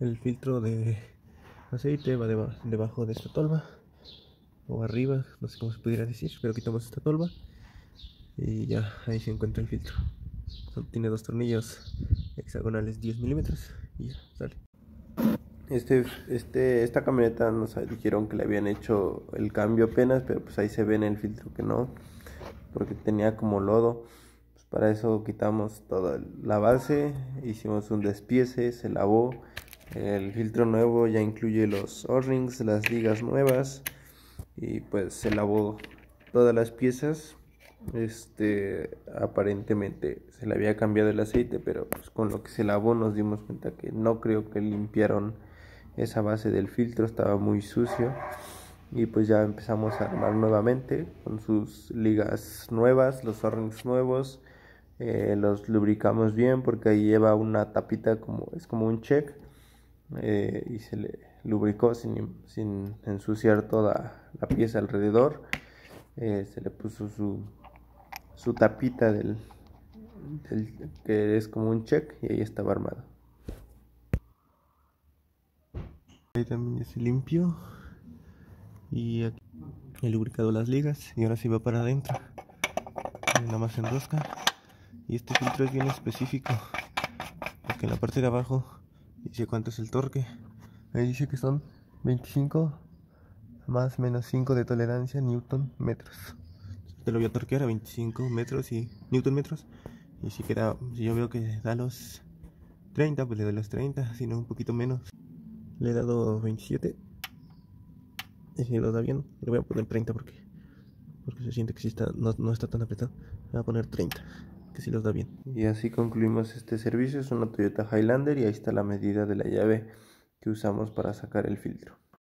el filtro de aceite va debajo de esta tolva o arriba, no sé cómo se pudiera decir, pero quitamos esta tolva y ya ahí se encuentra el filtro. Tiene dos tornillos hexagonales 10 milímetros y ya sale. Este, este, esta camioneta nos dijeron que le habían hecho el cambio apenas, pero pues ahí se ve en el filtro que no, porque tenía como lodo. Pues para eso quitamos toda la base, hicimos un despiece, se lavó. El filtro nuevo ya incluye los O-rings, las ligas nuevas y pues se lavó todas las piezas. Este aparentemente se le había cambiado el aceite, pero pues con lo que se lavó nos dimos cuenta que no creo que limpiaron esa base del filtro estaba muy sucio y pues ya empezamos a armar nuevamente con sus ligas nuevas, los ornings nuevos, eh, los lubricamos bien porque ahí lleva una tapita como es como un check eh, y se le lubricó sin, sin, ensuciar toda la pieza alrededor, eh, se le puso su, su tapita del, que es como un check y ahí estaba armado. Ahí también ya se limpió. Y aquí he lubricado las ligas y ahora sí va para adentro. Nada más enrosca. Y este filtro es bien específico. Porque en la parte de abajo dice cuánto es el torque. Ahí dice que son 25 más menos 5 de tolerancia newton metros. Te lo voy a torquear a 25 metros y newton metros. Y si queda, si yo veo que da los 30, pues le doy los 30, si no un poquito menos. Le he dado 27. Y si lo da bien, le voy a poner 30 porque, porque se siente que si está, no, está tan apretado. Le voy a poner 30, que los da bien. Y así concluimos este servicio. Es una Toyota Highlander y ahí está la medida de la llave que usamos para sacar el filtro.